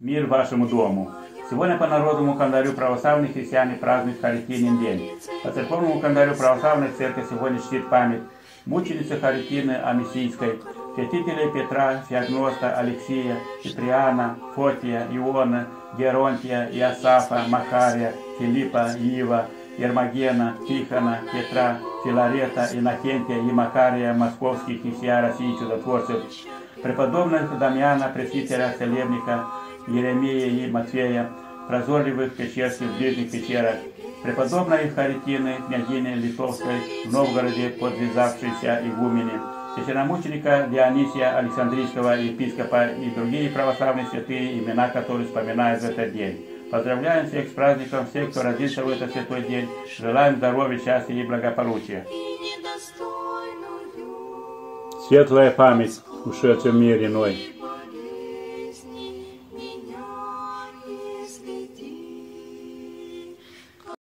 Мир вашему дому. Сегодня по народному календарю православных христиане празднуют Харитинин день. По церковному календарю православной церковь сегодня чтит память мученицы Харитины Амисийской, святителей Петра, Феогноста, Алексея, Киприана, Фотия, Иона, Геронтия, Иосафа, Макария, Филиппа, Ива, Ермогена, Тихона, Петра, Филарета, Иннокентия и Макария, московских и всея России чудотворцев, преподобных Дамьяна, пресвитера, целебника, Еремея и Матфея, прозорливых пещерских в ближних пещерах, преподобной Харитины, княгини Литовской, в Новгороде подвязавшейся игумене, священномученика Дионисия Александрийского епископа и другие православные святые, имена которых вспоминают в этот день. Поздравляем всех с праздником, всех, кто родился в этот святой день. Желаем здоровья, счастья и благополучия. Светлая память ушедшем мир иной.